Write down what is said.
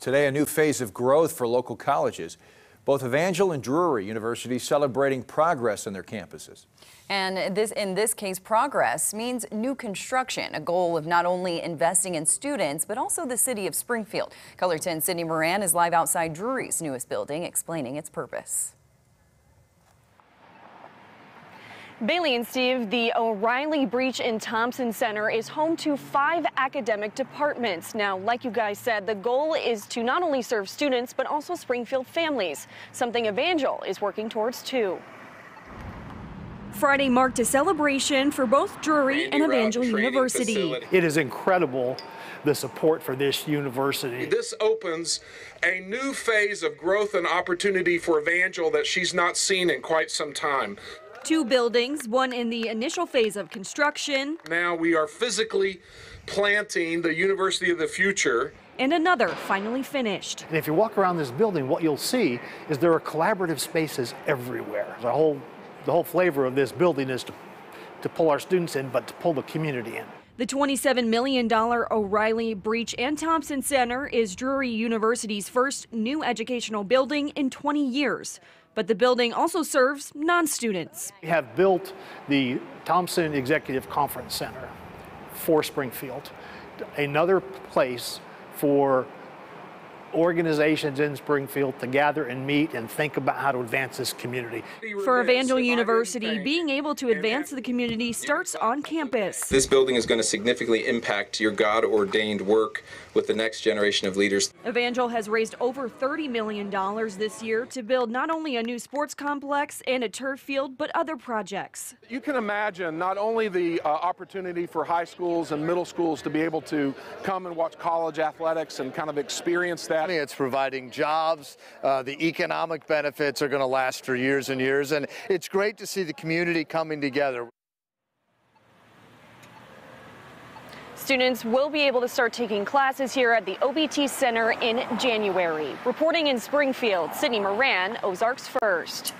Today, a new phase of growth for local colleges. Both Evangel and Drury University celebrating progress in their campuses. And this, in this case, progress means new construction, a goal of not only investing in students, but also the city of Springfield. 10 Sydney Moran is live outside Drury's newest building, explaining its purpose. Bailey and Steve, the O'Reilly Breech and Thompson Center is home to five academic departments. Now, like you guys said, the goal is to not only serve students, but also Springfield families, something Evangel is working towards too. Friday marked a celebration for both Drury and Evangel University. Facility. It is incredible the support for this university. This opens a new phase of growth and opportunity for Evangel that she's not seen in quite some time. Two buildings, one in the initial phase of construction. Now we are physically planting the University of the Future. And another finally finished. And if you walk around this building, what you'll see is there are collaborative spaces everywhere. The whole, the whole flavor of this building is to, to pull our students in, but to pull the community in. The $27 million O'Reilly Breech and Thompson Center is Drury University's first new educational building in 20 years. But the building also serves non-students. We have built the Thompson Executive Conference Center for Springfield, another place for organizations in Springfield to gather and meet and think about how to advance this community. For Evangel University, being able to advance the community starts on campus. This building is going to significantly impact your God-ordained work with the next generation of leaders. Evangel has raised over $30 million this year to build not only a new sports complex and a turf field, but other projects. You can imagine not only the uh, opportunity for high schools and middle schools to be able to come and watch college athletics and kind of experience that it's providing jobs. Uh, the economic benefits are going to last for years and years. And it's great to see the community coming together. Students will be able to start taking classes here at the OBT Center in January. Reporting in Springfield, Sydney Moran, Ozarks First.